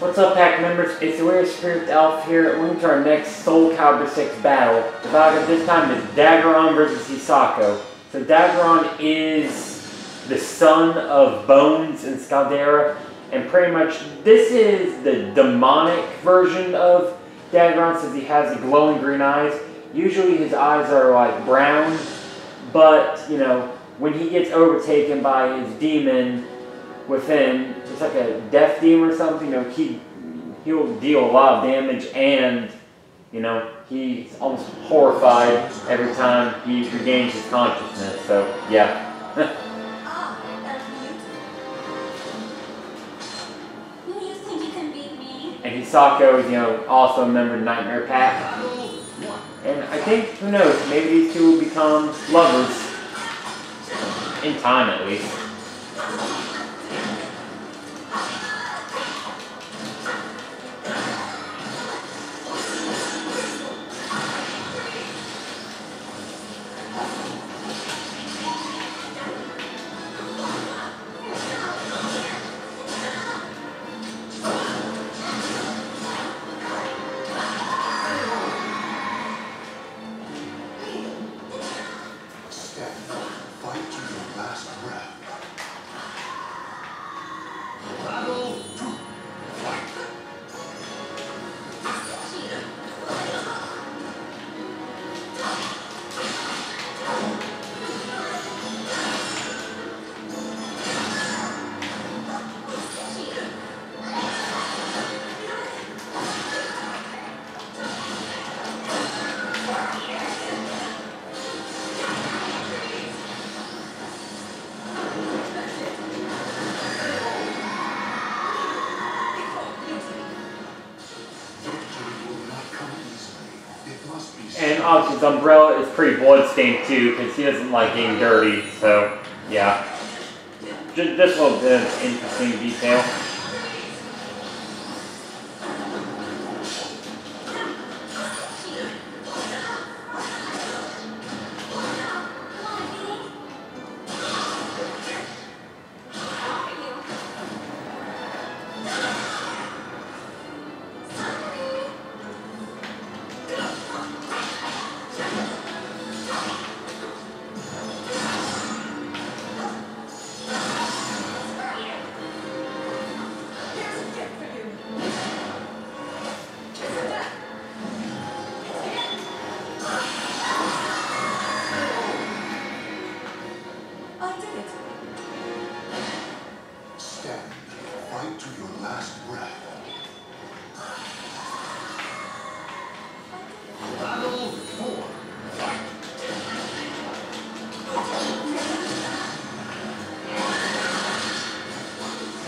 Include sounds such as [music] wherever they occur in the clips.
What's up, pack members? It's the Weird Spirit Elf here. Welcome to our next Soul Calibur 6 battle. The battle this time is Daggeron versus Hisako. So Daggeron is the son of Bones and Scaldera, and pretty much this is the demonic version of Daggeron since he has the glowing green eyes. Usually his eyes are like brown, but you know, when he gets overtaken by his demon within, it's like a death demon or something, you know, he he'll deal a lot of damage and you know, he's almost horrified every time he regains his consciousness. So yeah. Ah, that's [laughs] you. You think you can beat me? And Hisako is, you know, also a member of Nightmare Pack. And I think, who knows, maybe these two will become lovers. In time, at least. His umbrella is pretty bloodstained too, because he doesn't like getting dirty. So, yeah. Just this little bit of interesting detail.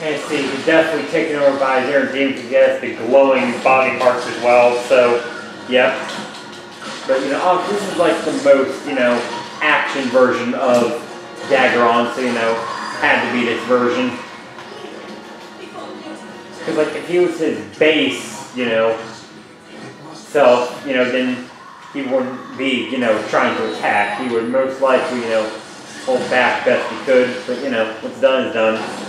And see, he's definitely taken over by because he has the glowing body parts as well. So, yep. But you know, oh, this is like the most you know action version of Daggeron, so you know had to be this version. Because like if he was his base, you know, self, you know, then he wouldn't be you know trying to attack. He would most likely you know hold back best he could. But you know what's done is done.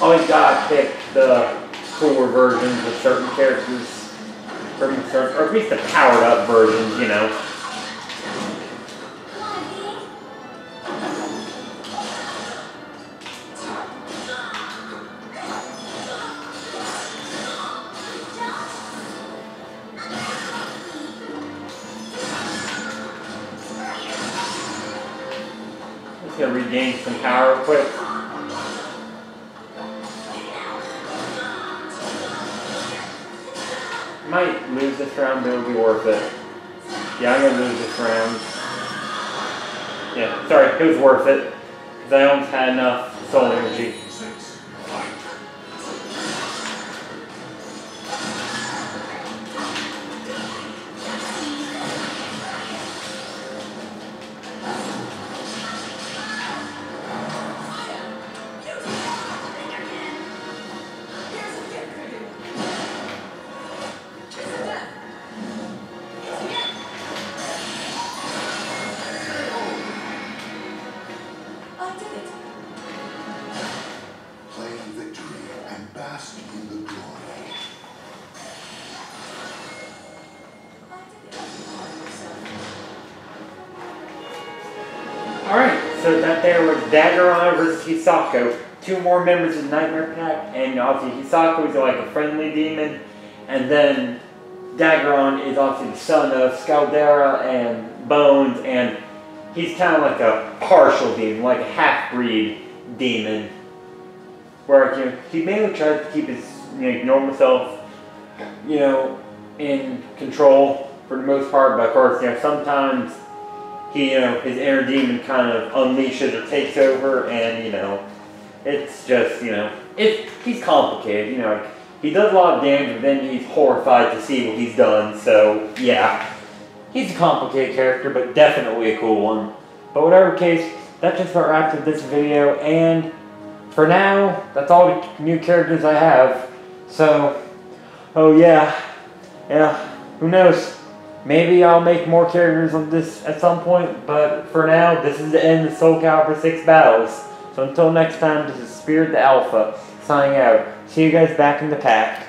Always gotta pick the cooler versions of certain characters, or, certain- or at least the powered up versions, you know. Just gonna regain some power quick. Might lose this round, but it'll be worth it. Yeah, I'm gonna lose this round. Yeah, sorry, it was worth it. Because I almost had enough soul energy. Alright, so that there was Daggeron versus Hisako, two more members of Nightmare Pack, and obviously Hisako is like a friendly demon, and then Daggeron is obviously the son of Scaldera and Bones, and he's kind of like a partial demon, like a half-breed demon, where you know, he mainly tries to keep his you know, normal self, you know, in control for the most part, but of course, you know, sometimes he, you know, his inner demon kind of unleashes or takes over, and you know, it's just, you know, it he's complicated, you know, he does a lot of damage, but then he's horrified to see what he's done. So yeah, he's a complicated character, but definitely a cool one. But whatever case, that just about wraps up this video, and for now, that's all the new characters I have. So, oh yeah, yeah, who knows? Maybe I'll make more characters of this at some point, but for now, this is the end of Soul Calibur 6 battles. So until next time, this is Spirit the Alpha, signing out. See you guys back in the pack.